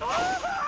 Oh!